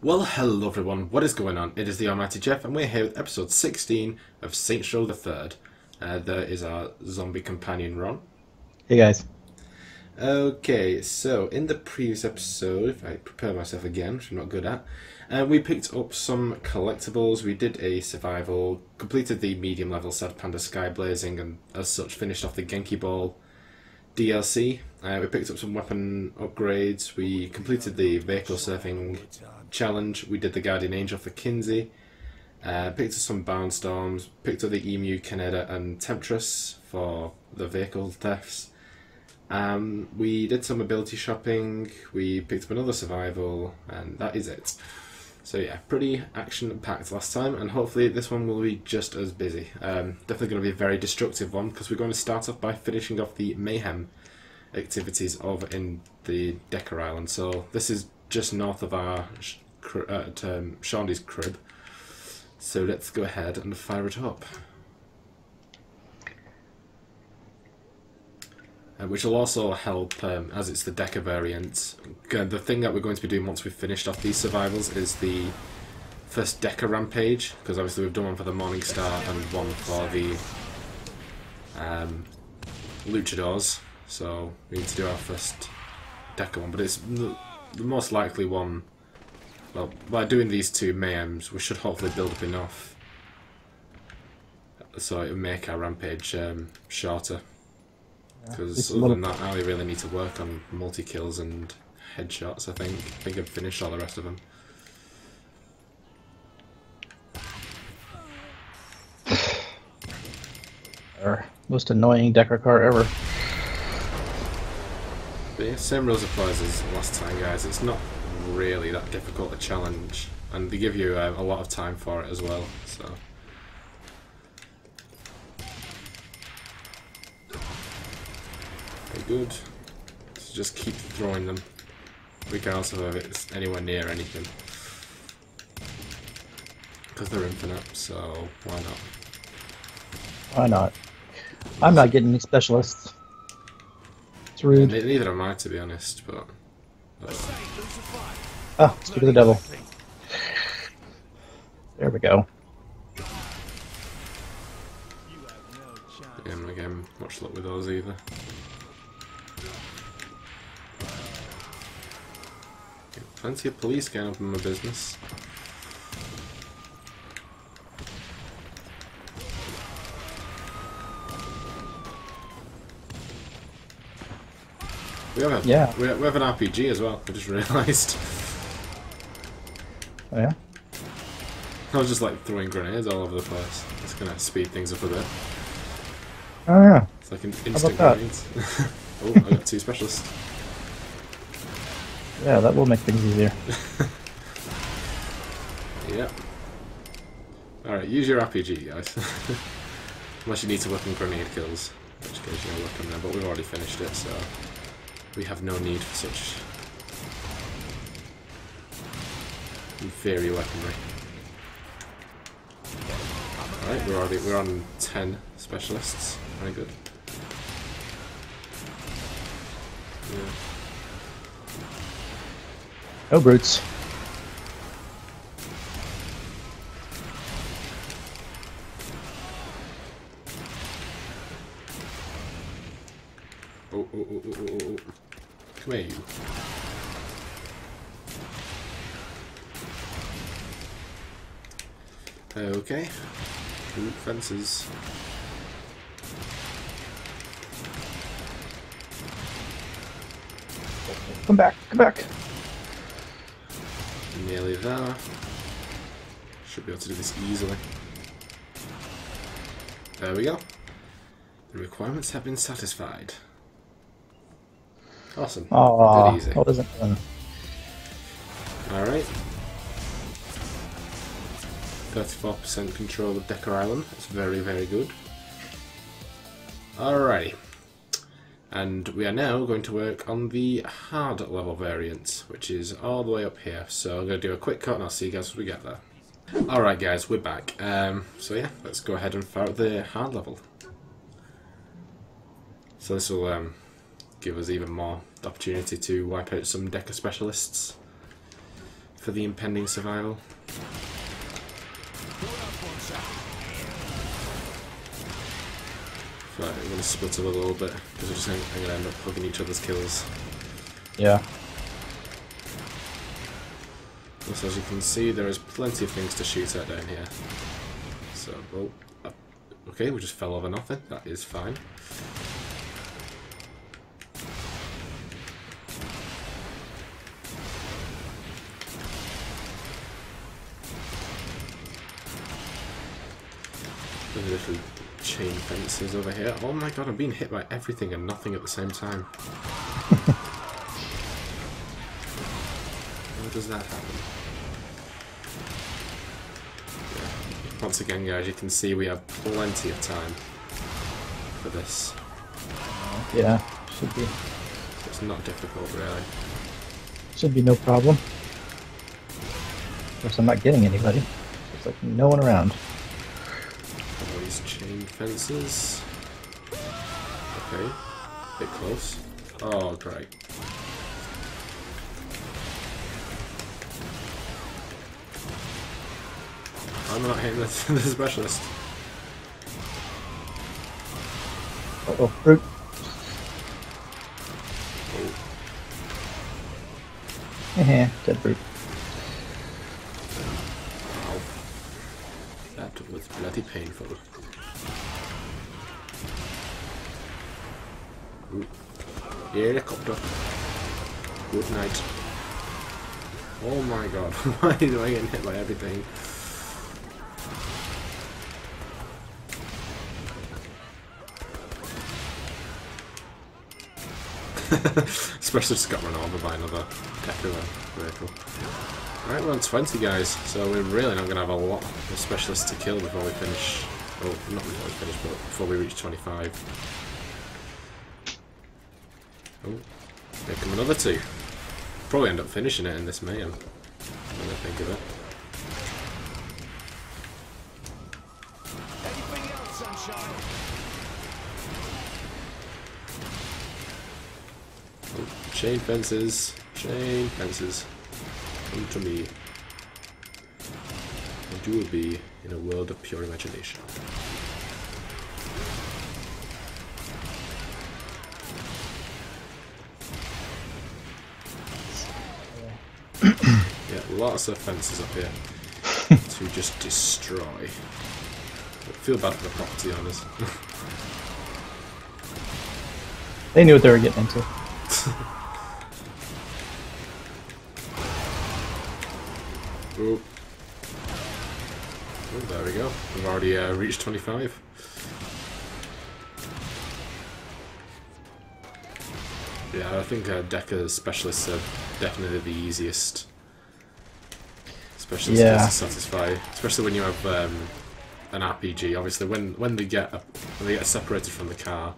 Well, hello everyone, what is going on? It is the Almighty Geoff, and we're here with episode 16 of Saints Row the Third. Uh, there is our zombie companion Ron. Hey guys. Okay, so in the previous episode, if I prepare myself again, which I'm not good at, uh, we picked up some collectibles. We did a survival, completed the medium level Sad Panda Sky Blazing, and as such finished off the Genki Bowl DLC. Uh, we picked up some weapon upgrades. We completed the vehicle surfing challenge. We did the Guardian Angel for Kinzie. Uh, picked up some Barnstorms. Picked up the Emu, Kaneda, and Temptress for the vehicle thefts. Um, we did some ability shopping. We picked up another survival, and that is it. So yeah, pretty action packed last time, and hopefully this one will be just as busy. Um, definitely going to be a very destructive one because we're going to start off by finishing off the mayhem activities over in the Decker Island. So this is just north of our uh, um, Shaundi's crib. So let's go ahead and fire it up. Uh, which will also help um, as it's the Decker variant. The thing that we're going to be doing once we've finished off these survivals is the first Decker rampage, because obviously we've done one for the Morningstar and one for the um, Luchadors, so we need to do our first Decker one, but it's the, the most likely one. Well, by doing these two Mayhems, we should hopefully build up enough so it'll make our rampage um, shorter. Because other than that, now we really need to work on multi kills and headshots. I think. I think I've finished all the rest of them. Most annoying Decker car ever. But yeah, same rules applies as last time, guys. It's not really that difficult a challenge, and they give you uh, a lot of time for it as well. So. Good. So just keep throwing them, regardless of if it's anywhere near anything. Because they're infinite, so why not? Why not? I'm not getting any specialists. It's rude. Yeah, neither am I, to be honest, but... Oh, speak of the devil. There we go. Yeah, again, much luck with those either. Plenty of police getting up in my business. We have, a, yeah. we have, we have an RPG as well, I just realised. Oh yeah? I was just like throwing grenades all over the place. It's gonna speed things up a bit. Oh yeah. It's like an instant grenades. oh, I got two specialists. Yeah, that will make things easier. yep. Alright, use your RPG, guys. Unless you need to work on grenade kills, which gives you a work there, but we've already finished it, so we have no need for such inferior weaponry. Alright, we're already we're on ten specialists. Very good. Yeah. Oh, brutes. Oh, oh, oh, oh, oh, oh. Come here, you. Uh, okay. Ooh, fences. Come back, come back. Nearly there. Should be able to do this easily. There we go. The requirements have been satisfied. Awesome. Oh, easy. That wasn't fun. Alright. 34% control of Decker Island. That's very, very good. Alrighty. And we are now going to work on the hard level variant, which is all the way up here. So I'm going to do a quick cut and I'll see you guys when we get there. Alright guys, we're back. Um, so yeah, let's go ahead and fire the hard level. So this will um, give us even more opportunity to wipe out some Decker specialists. for the impending survival. Right, I'm gonna split up a little bit because we're just gonna, I'm gonna end up hugging each other's kills. Yeah. Also, as you can see, there is plenty of things to shoot at down here. So, oh, uh, okay, we just fell over nothing. That is fine. Little chain fences over here. Oh my god, I'm being hit by everything and nothing at the same time. How does that happen? Yeah. Once again, guys, you can see we have plenty of time for this. Yeah. Should be It's not difficult, really. should be no problem. Of course, I'm not getting anybody. There's like no one around. All these chain fences. Okay. Bit close. Oh, great. I'm not hitting the, the specialist. Uh oh, brute. Oh, dead brute. ow. That was bloody painful. Ooh. Helicopter. Good night. Oh my god, why do I get hit by everything? Especially just got run over by another Decker vehicle. Right, we're on 20 guys, so we're really not going to have a lot of specialists to kill before we finish. Well, not before we finish, but before we reach 25. Oh, here come another two. Probably end up finishing it in this mayhem. When I think of it. Oh, chain fences, chain fences. Come to me. And you will be in a world of pure imagination. Lots of fences up here to just destroy. I feel bad for the property owners. They knew what they were getting into. Oh. Oh, there we go. We've already uh, reached 25. Yeah, I think uh, Decker specialists are definitely the easiest specialists Yeah. to satisfy, especially when you have um, an RPG. Obviously, when when they get a, when they get separated from the car,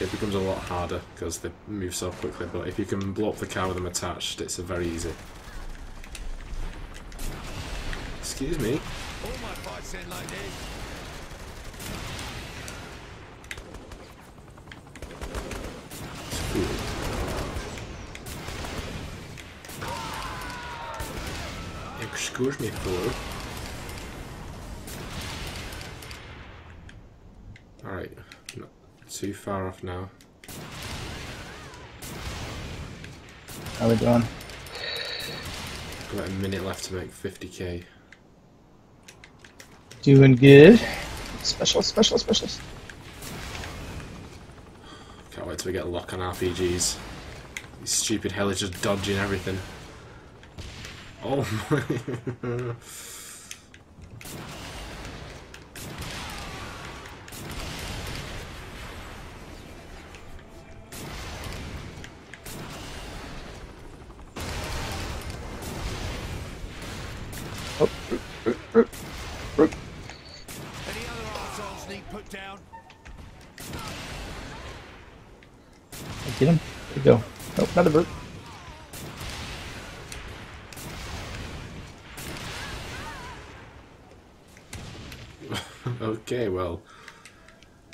it becomes a lot harder because they move so quickly. But if you can blow up the car with them attached, it's a very easy. Excuse me. All my fights end like this. Ooh. Excuse me, fool. Alright, not too far off now. How we doing? Got a minute left to make 50k. Doing good. Special, special, special. Can't wait till we get a lock on RPGs. These stupid hell is just dodging everything. Oh my. okay, well.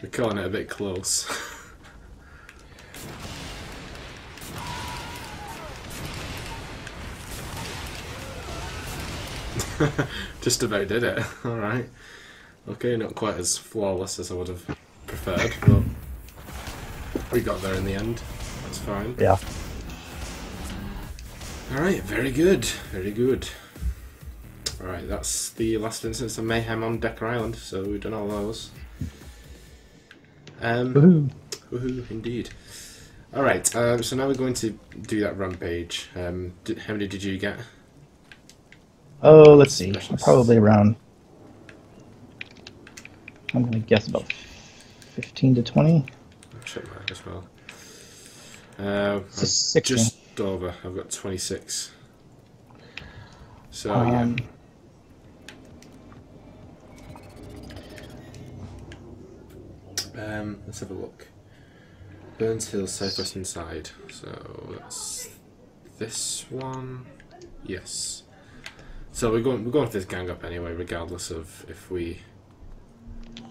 We're calling it a bit close. Just about did it. Alright. Okay, not quite as flawless as I would have preferred, but we got there in the end. That's fine. Yeah. Alright, very good. Very good. Alright, that's the last instance of mayhem on Decker Island, so we've done all those. Um, Woohoo. Woohoo, indeed. Alright, um, so now we're going to do that rampage. Um, did, how many did you get? Oh, let's see. Specialists. Probably around. I'm gonna guess about 15 to 20. I'll check that as well. Uh, It's a 16. just over. I've got 26. So, Oh, yeah. Um, let's have a look. Burns Hill, southwestern side. So that's this one. Yes. So we're going we're going with this gang up anyway, regardless of if we.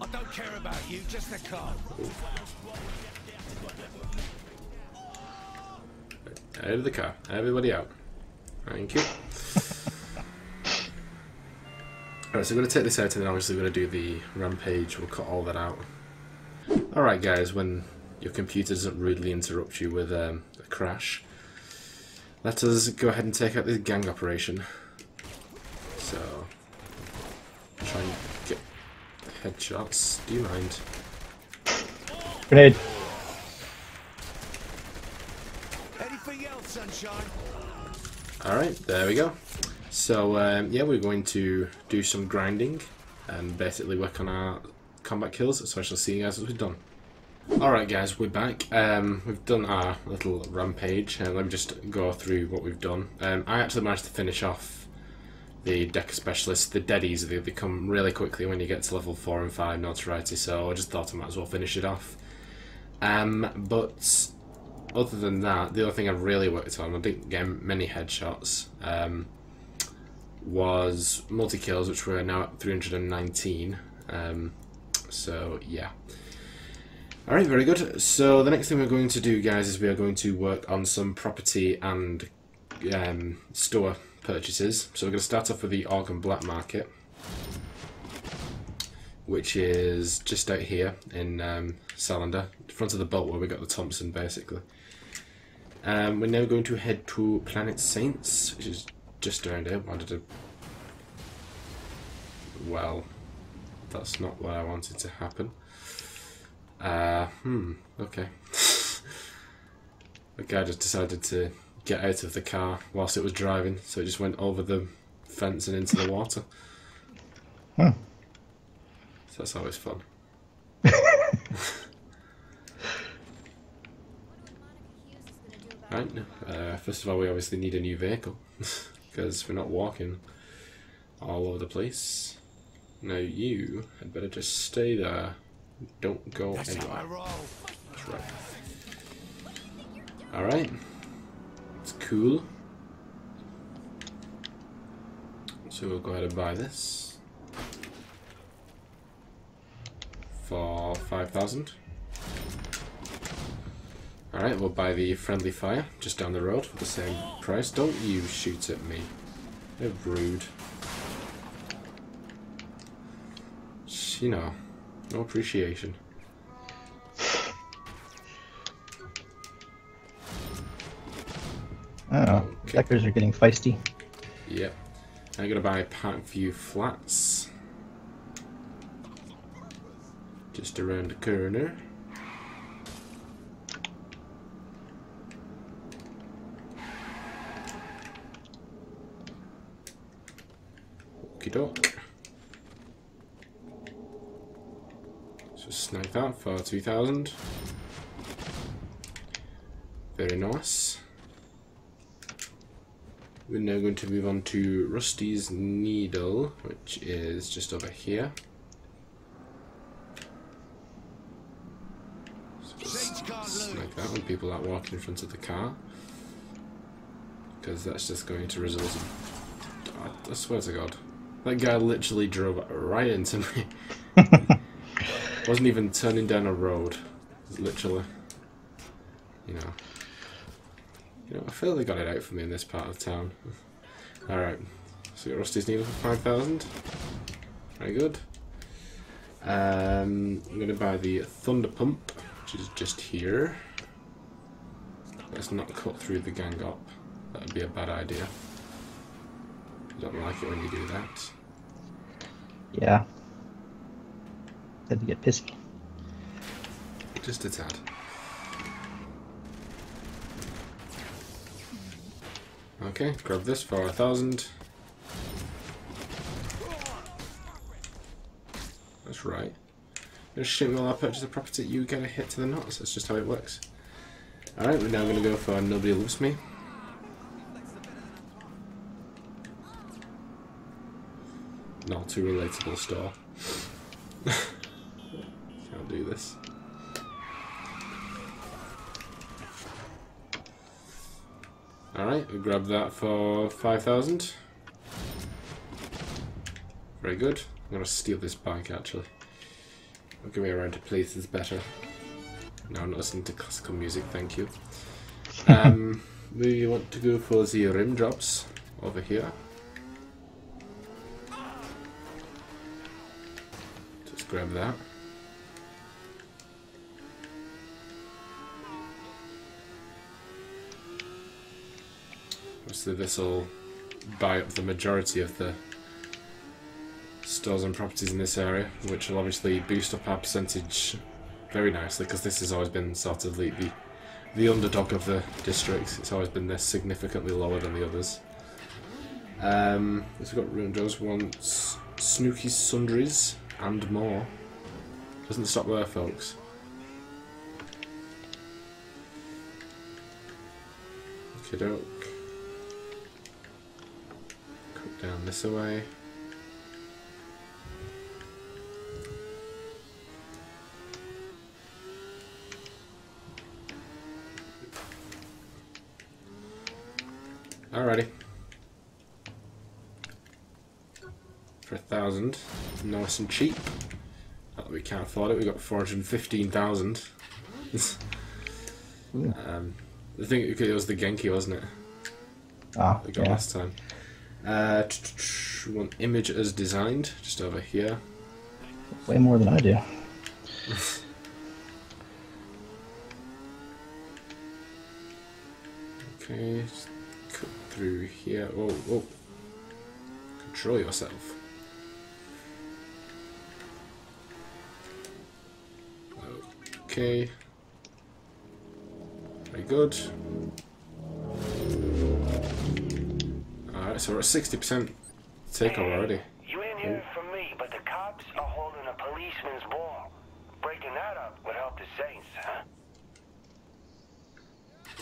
I don't care about you, just the car. Out of the car. Everybody out. Thank you. Alright, so I'm going to take this out and then obviously we're going to do the rampage. We'll cut all that out. Alright, guys, when your computer doesn't rudely interrupt you with um, a crash, let us go ahead and take out this gang operation. So, try and get headshots. Do you mind? grenade. Anything else, sunshine? Alright, there we go. So, um, yeah, we're going to do some grinding and basically work on our combat kills, so I shall see you guys as we're done. Alright guys, we're back. Um, we've done our little rampage, and let me just go through what we've done. Um, I actually managed to finish off the deck specialists, the deadies, they come really quickly when you get to level 4 and 5 notoriety, so I just thought I might as well finish it off. Um, but other than that, the other thing I really worked on, I didn't get many headshots, um, was multi kills, which we're now at 319. Um, so yeah. Alright, very good. So the next thing we're going to do, guys, is we are going to work on some property and um, store purchases. So we're going to start off with the Organ Black Market, which is just out here in um, Salander, in front of the boat where we got the Thompson, basically. Um, we're now going to head to Planet Saints, which is just around here. Wanted to. Well, that's not what I wanted to happen. Uh, hmm, okay. the guy just decided to get out of the car whilst it was driving, so it just went over the fence and into the water. Hmm. So that's always fun. Right, uh, first of all, we obviously need a new vehicle because we're not walking all over the place. Now, you had better just stay there. Don't go That's anywhere. That's right. Alright. It's cool. So we'll go ahead and buy this. For 5,000. Alright, we'll buy the friendly fire just down the road for the same price. Don't you shoot at me. You're rude. You know, no appreciation. Oh, Okay. deckers are getting feisty. Yep. I'm gonna buy Parkview Flats. Just around the corner. Okie doke. So snipe that for 2000. Very nice. We're now going to move on to Rusty's Needle, which is just over here. Saints can't lose. Like that when people aren't walking in front of the car. Because that's just going to result in... I- I swear to God. That guy literally drove right into me. Wasn't even turning down a road. Literally. You know. You know, I feel they got it out for me in this part of town. Alright. So got Rusty's Needle for 5,000. Very good. Um, I'm going to buy the Thunder Pump, which is just here. Let's not cut through the gang up. That would be a bad idea. I don't like it when you do that. Yeah. Had to get pissy. Just a tad. Okay, grab this for a thousand. That's right. Shoot me while I purchase a property, you get a hit to the nuts. That's just how it works. Alright, we're now going to go for Nobody Loves Me. Not too relatable store. Can't do this. Alright, grab that for 5,000. Very good. I'm gonna steal this bike actually. Give me around to places better. Now I'm not listening to classical music, thank you. Um, we want to go for the rim drops over here. Just grab that. Obviously this will buy up the majority of the stores and properties in this area, which will obviously boost up our percentage very nicely, because this has always been sort of the, the, the underdog of the districts. It's always been this significantly lower than the others. Um, we've got Ruin Joe's wants Snooky's Sundries and more. Doesn't stop there, folks. Okay, doke. Down this away. Alrighty. For a thousand. Nice and cheap. Not that we can't afford it, we got 415,000. um, I think it was the Genki, wasn't it? Ah, We got yeah. last time. Uh, t- t- t- one image as designed, just over here. Way more than I do. Okay, cut through here. Oh, oh. Control yourself. Okay. Very good. Alright, so we're at 60% takeover already. You ain't hearing from me, but the cops are holding a policeman's ball. Breaking that up would help the Saints,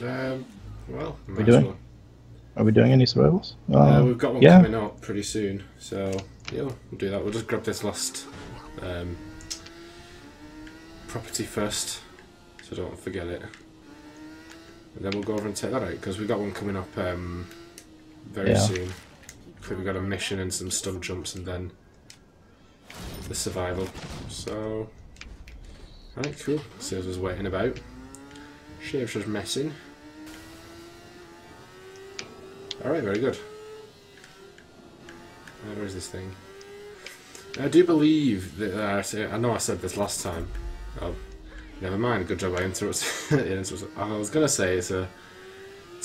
huh? Um, well, We might doing? well. Are we doing any survivals? Uh, Um, we've got one yeah. coming up pretty soon, so yeah, we'll do that. We'll just grab this last um, property first, so don't forget it. And then we'll go over and take that out because we've got one coming up um, very Yeah. soon. We've got a mission and some stun jumps, and then the survival. So, alright, cool. Saves us waiting about. Shave's just messing. Alright, very good. Uh, where is this thing? I do believe that uh, I know I said this last time. Oh, never mind. Good job I interrupted. I was going to say it's a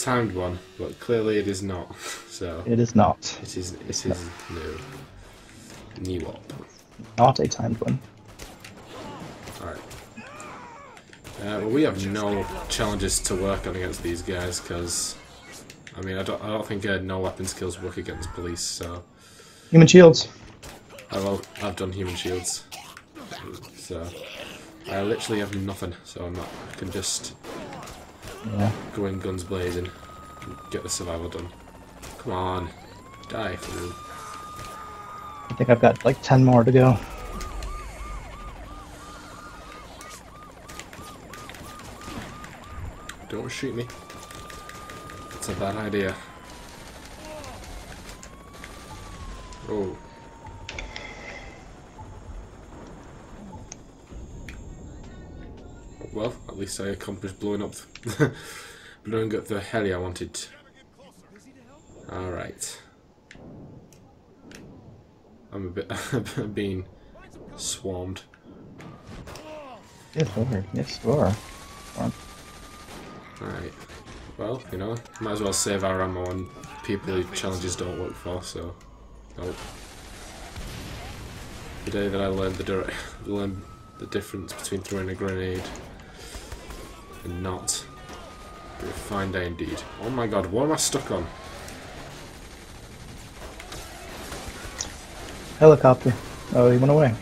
timed one, but clearly it is not. So it is not. it is. It is new. New up. Not a timed one. Alright. Uh, well, we have no challenges to work on against these guys because, I mean, I don't, I don't think uh, no weapon skills work against police. So, Human shields. oh, well, I've done human shields, so I literally have nothing. So I'm not. I can just Yeah. go in guns blazing, and get the survival done. Come on, die fool. I think I've got like 10 more to go. Don't shoot me. That's a bad idea. Oh. Least I accomplished blowing up, blowing up the heli I wanted. All right. I'm a bit being swarmed. Yes, Lord. Yes, you are. Alright. Well, you know, might as well save our ammo on people who challenges don't work for, so. Nope. The day that I learned the direct, learned the difference between throwing a grenade and not. A fine day indeed. Oh my god, what am I stuck on? Helicopter. Oh, he went away.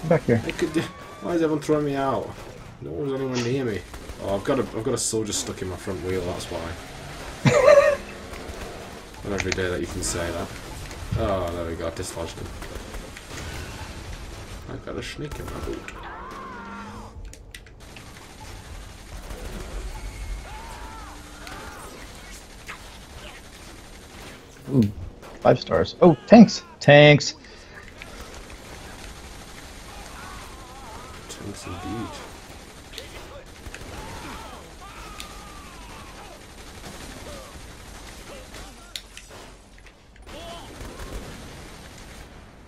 Come back here. Could, why is everyone throwing me out? No one's anywhere near me. Oh, I've got a, I've got a soldier stuck in my front wheel. That's why. Not every day that you can say that. Oh, there we go. I dislodged him. I've got a snake in my boot. Ooh, five stars. Oh, tanks! Tanks! Tanks indeed.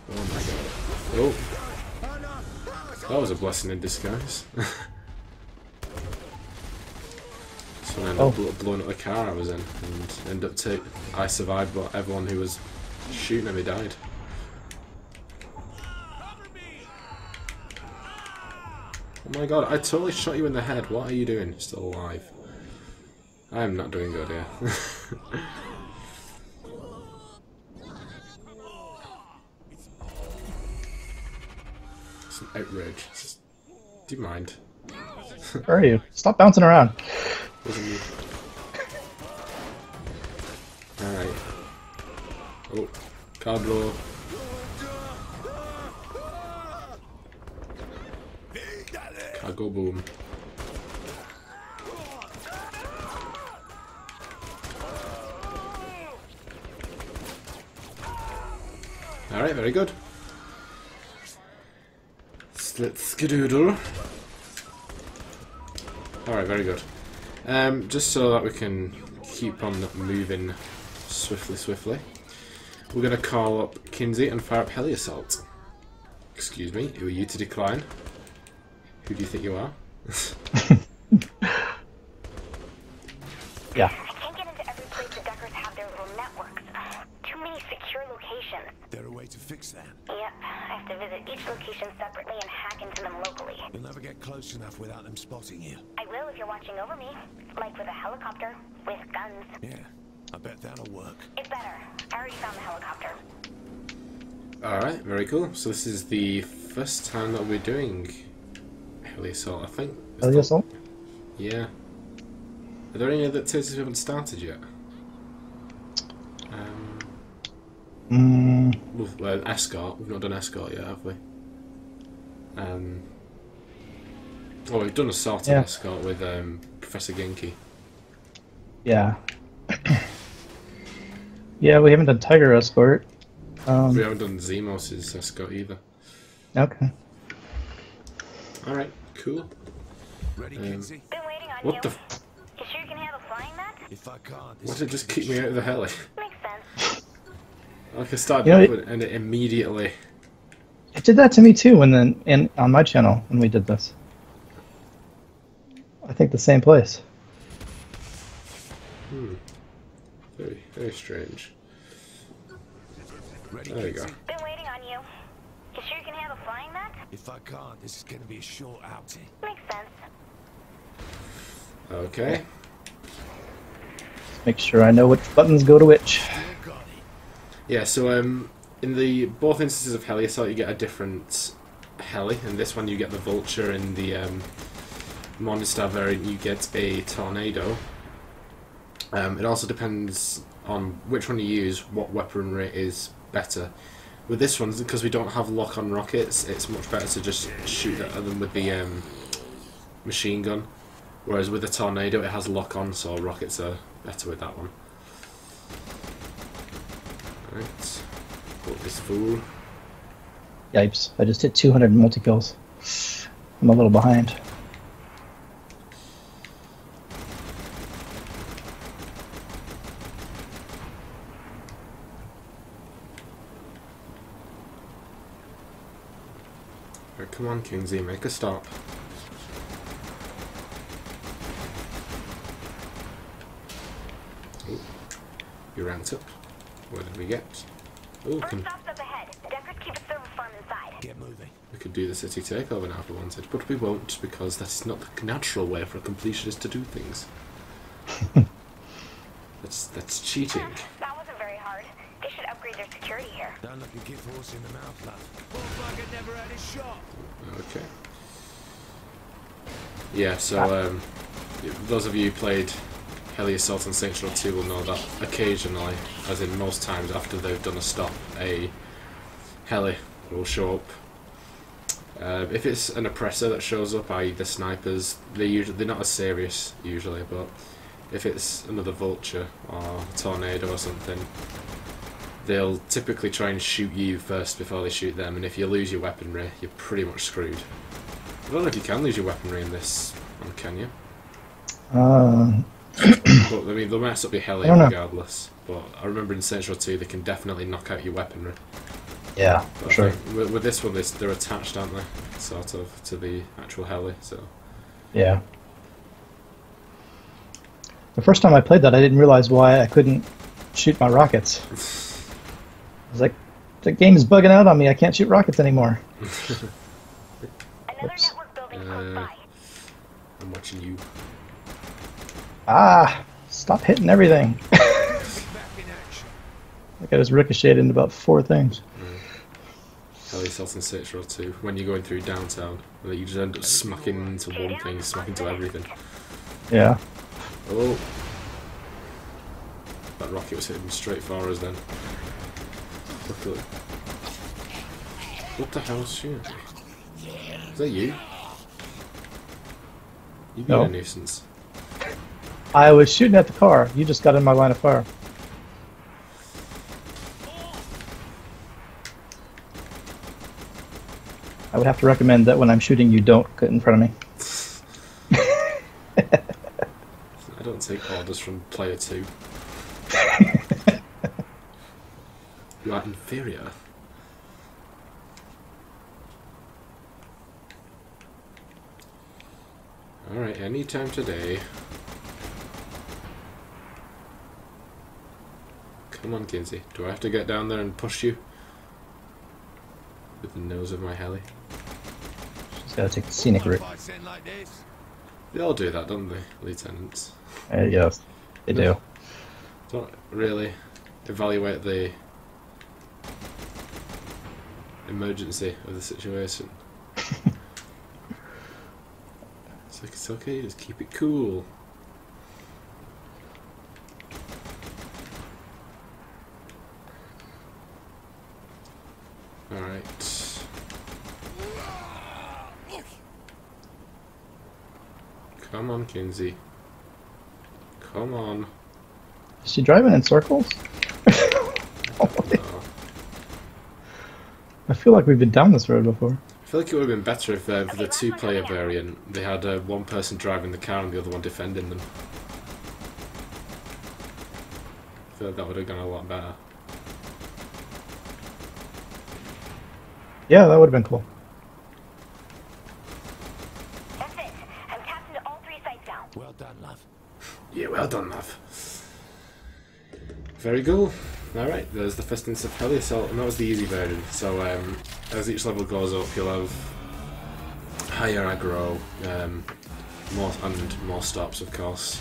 Oh my god. Oh. That was a blessing in disguise. Oh. up bl- blowing up the car I was in and ended up ta- I survived but everyone who was shooting at me died. Oh my god, I totally shot you in the head. What are you doing? Still alive. I am not doing good here. it's an outrage. It's just- do you mind? Where are you? Stop bouncing around. Wasn't me. Alright. Oh, Cablo. Cargo boom. Alright, very good. Let's skedoodle. Alright, very good. Um, just so that we can keep on moving swiftly, swiftly, we're going to call up Kinzie and fire up Heli Assault. Excuse me, who are you to decline? Who do you think you are? Yeah. I can't get into every place the Deckers have their little networks. Too many secure locations. There a way to fix that? Yep, I have to visit each location separately and hack into them locally. Never get close enough without them spotting you. I will if you're watching over me. Like with a helicopter, with guns. Yeah, I bet that'll work. It's better. I already found the helicopter. Alright, very cool. So this is the first time that we're doing Heli Assault, I think. It's Heli not- assault? Yeah. Are there any other activities we haven't started yet? Um, Mm, we've, well, escort. We've not done escort yet, have we? Um, oh, we've done a sort Yeah. escort with um, Professor Genki. yeah. yeah, we haven't done Tiger Escort. We Um, haven't done Zimos' escort either. okay. Alright, cool. Ready, Um, Kinzie? Been waiting on What you. the f- you sure you can handle flying that? If I can't, Why this is did it just gonna kick me out of the heli? Makes sense. Like I started You know, it- it and it immediately. It did that to me too when then in on my channel when we did this. I think the same place. Very, very strange. Ready, There you go. Kinzie? Been waiting on you. You sure you can handle flying that? If I can't, this is gonna be a short outing. Makes sense. Okay. Make sure I know which buttons go to which. You got it. Yeah, so um, in the both instances of heli assault, you get a different heli. In this one, you get the vulture. In the um, Morningstar variant, you get a tornado. Um, it also depends on which one you use, what weaponry is better. With this one, because we don't have lock-on rockets, it's much better to just shoot at them with the um, machine gun. Whereas with the tornado, it has lock-on, so rockets are better with that one. Right. Got this fool. Yipes! I just hit 200 multi kills. I'm a little behind. Right, Kingsley, make a stop. Ooh, you ranked up. What did we get? Oh, First can, stop's up ahead. Deckers keep a server farm inside. Get moving. we could do the city takeover now if we wanted, but we won't because that's not the natural way for a completionist to do things. that's that's cheating. That wasn't very hard. They should upgrade their security here. Don't look a gift horse in the mouth, love. Poor bugger never had a shot. Okay. Yeah, so um, those of you who played Heli Assault and Row 2 will know that occasionally, as in most times after they've done a stop, a heli will show up. Uh, if it's an oppressor that shows up, i.e. the snipers, they usually they're not as serious usually, but if it's another vulture or tornado or something, they'll typically try and shoot you first before they shoot them, and if you lose your weaponry, you're pretty much screwed. I don't know if you can lose your weaponry in this one, can you? Uh, But I mean, they'll mess up your heli know. regardless. But I remember in Row 2, they can definitely knock out your weaponry. yeah, But for sure. With, with this one, they, they're attached, aren't they? Sort of to the actual heli. So Yeah. The first time I played that, I didn't realize why I couldn't shoot my rockets. I was like, the game is bugging out on me. I can't shoot rockets anymore. Another Oops. network building Uh. I'm watching you. Ah, stop hitting everything. Back in action. like I just ricocheted into about four things. Heli Assault and Saints Row 2. When you're going through downtown, and you just end up smacking into one thing, smacking into everything. Yeah. Oh. That rocket was hitting straight for us then. Luckily. What the hell's? Is that you? You've been No. a nuisance. I was shooting at the car. You just got in my line of fire. I would have to recommend that when I'm shooting, you don't get in front of me. I don't take orders from player two. You are inferior. Alright, anytime today. Come on, Kinzie. Do I have to get down there and push you? With the nose of my heli? Just gotta take the scenic route. Fights end like this. They all do that, don't they, lieutenants? Uh, yes, they do. don't really evaluate the emergency of the situation. it's like it's okay, just keep it cool. Alright. Come on, Kinzie. Come on. Is she driving in circles? Oh. I feel like we've been down this road before. I feel like it would have been better if uh, for the two-player variant they had uh, one person driving the car and the other one defending them. I feel like that would have gone a lot better. Yeah, that would have been cool. That's it. I'm tapped into all three sites now. Well done, love. Yeah, well done, love. Very cool. Alright, there's the first instance of Heli Assault, and that was the easy version. So, um, as each level goes up, you'll have higher aggro, um, more and more stops, of course,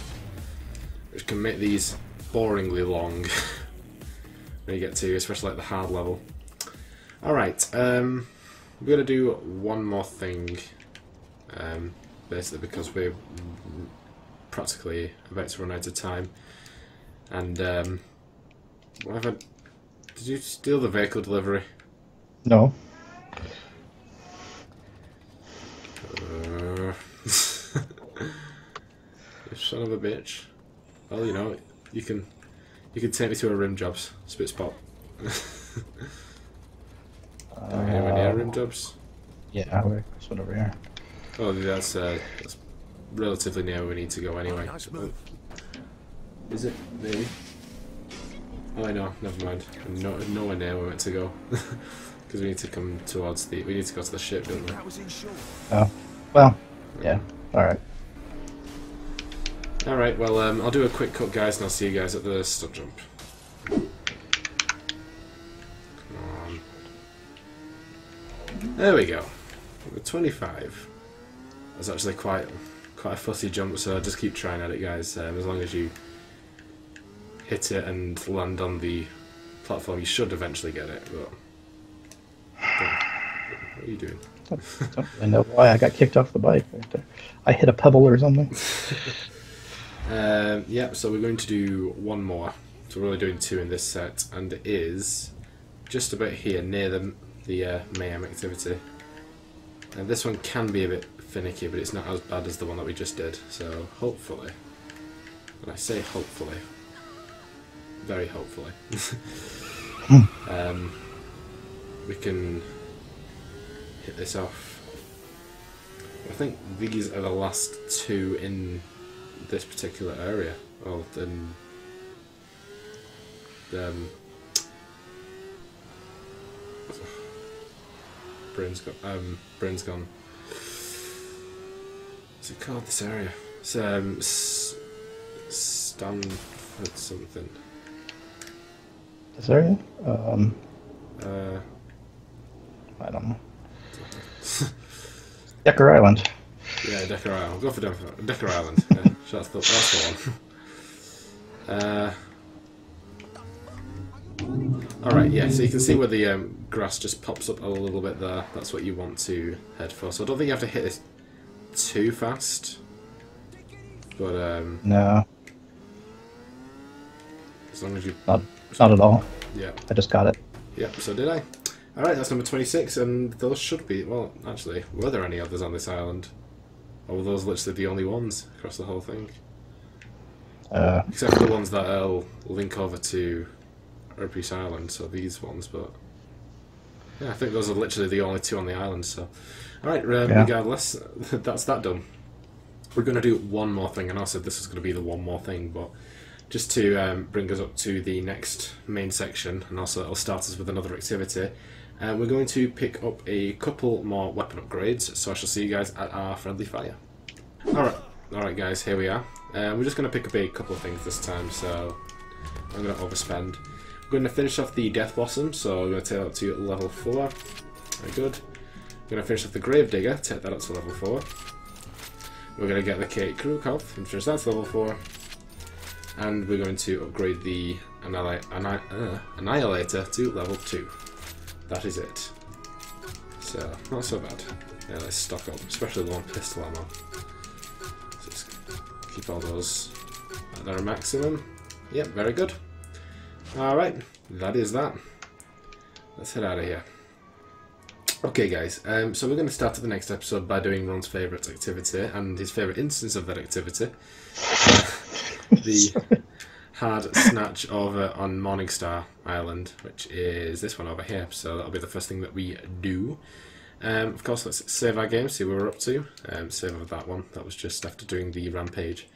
which can make these boringly long when you get to, especially like the hard level. Alright, um, we're going to do one more thing, um, basically because we're practically about to run out of time. And um, what have Did you steal the vehicle delivery? No. Uh, you son of a bitch. Well, you know, you can you can take me to a rim jobs spit spot. Anywhere near rim jobs? Yeah, we're this one over here. Oh, that's uh, that's relatively near where we need to go anyway. Nice move. Is it? Maybe. Oh, I know. Never mind. I'm no, nowhere near where we're meant to go. Because we need to come towards the. We need to go to the ship, don't we? That was insured. Oh, well, yeah. All right. Alright, well, um, I'll do a quick cut, guys, and I'll see you guys at the stunt jump. Come on. There we go. Number 25. That's actually quite quite a fussy jump, so just keep trying at it, guys. Um, as long as you hit it and land on the platform, you should eventually get it, but... What are you doing? Don't know why I got kicked off the bike. I hit a pebble or something. Um, yeah, so we're going to do one more. So we're only doing two in this set, and it is just about here near the the uh, mayhem activity. And this one can be a bit finicky, but it's not as bad as the one that we just did. So hopefully, and I say hopefully, very hopefully, um, we can hit this off. I think these are the last two in this particular area. Oh, then. Um, brain's gone. Um, brain's gone. What's it called? This area? It's um, S- Stanford something. This area? Um, Uh, I don't know. Decker Island. yeah, Decker Island. Go for Decker, Decker Island. Yeah, that's the that's the one. Uh. Alright, yeah, so you can see where the um, grass just pops up a little bit there. That's what you want to head for. So I don't think you have to hit this too fast. But um, No, as long as you... not not at all. Yeah, I just got it. yeah, so did I. Alright, that's number 26, and those should be... Well, actually, were there any others on this island? Or were those literally the only ones across the whole thing? Uh, Except for the ones that I'll link over to Arapice Island, so these ones, but... Yeah, I think those are literally the only two on the island, so... Alright, um, Yeah. regardless, that's that done. We're going to do one more thing, and I said this is going to be the one more thing, but just to um, bring us up to the next main section, and also it'll start us with another activity, uh, we're going to pick up a couple more weapon upgrades, so I shall see you guys at our friendly fire. Alright, alright guys, here we are. Uh, we're just going to pick up a couple of things this time, so I'm going to overspend. We're going to finish off the Death Blossom, so we're going to take that up to level 4. Very good. We're going to finish off the Grave Digger, take that up to level 4. We're going to get the K-8 Krukov and finish that to level 4. And we're going to upgrade the uh, Annihilator to level 2. That is it. So, not so bad. Yeah, let's stock up, especially the one pistol ammo. So keep all those at their maximum. Yep, very good. Alright, that is that. Let's head out of here. Okay, guys, um, so we're going to start the next episode by doing Ron's favourite activity and his favourite instance of that activity. The hard snatch over on Morningstar Island, which is this one over here. So that'll be the first thing that we do. Um, of course, let's save our game, see where we're up to. Um, save over that one. That was just after doing the rampage.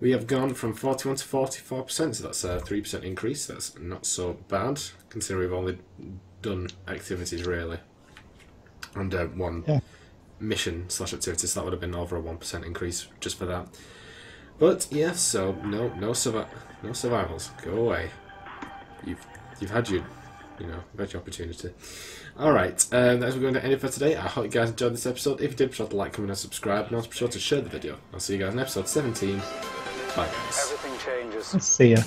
We have gone from 41 to 44%, so that's a 3% increase. That's not so bad, considering we've only done activities really. And uh, one Yeah. mission slash activity, so that would have been over a 1% increase just for that. But yes, so no no survi- no survivals. Go away. You've you've had your you know you've had your opportunity. All right, um, that's we're going to end it for today. I hope you guys enjoyed this episode. If you did, be sure to like, comment, and subscribe, and also be sure to share the video. I'll see you guys in episode 17. Bye, guys. Everything changes. See ya.